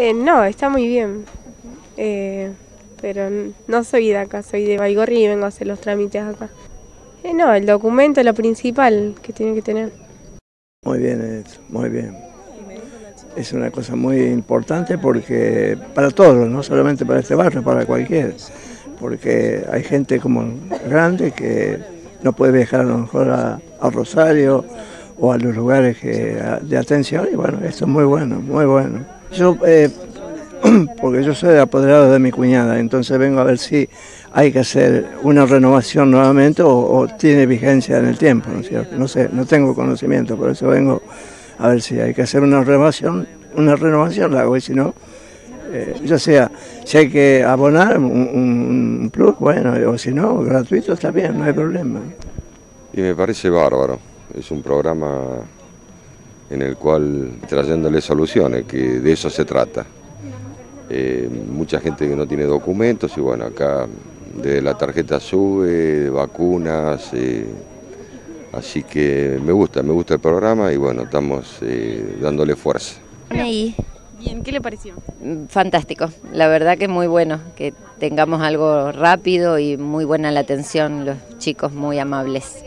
Eh, no, está muy bien. Eh, pero no soy de acá, soy de Baigorri y vengo a hacer los trámites acá. Eh, no, el documento es lo principal que tiene que tener. Muy bien, muy bien. Es una cosa muy importante porque para todos, no solamente para este barrio, para cualquiera. Porque hay gente como grande que no puede viajar a lo mejor a, Rosario o a los lugares de atención y bueno, esto es muy bueno, muy bueno. Yo eh, porque yo soy apoderado de mi cuñada, entonces vengo a ver si hay que hacer una renovación nuevamente o, tiene vigencia en el tiempo, ¿no es cierto? No sé, no tengo conocimiento, por eso vengo a ver si hay que hacer una renovación, una renovación la hago y si no, eh, ya sea, si hay que abonar un, un plus, bueno, o si no, gratuito está bien, no hay problema. Y me parece bárbaro, es un programa en el cual trayéndole soluciones, que de eso se trata. Eh, mucha gente que no tiene documentos y bueno, acá de la tarjeta sube, vacunas, eh, así que me gusta, me gusta el programa y bueno, estamos eh, dándole fuerza. Bien, ¿qué le pareció? Fantástico, la verdad que muy bueno, que tengamos algo rápido y muy buena la atención, los chicos muy amables.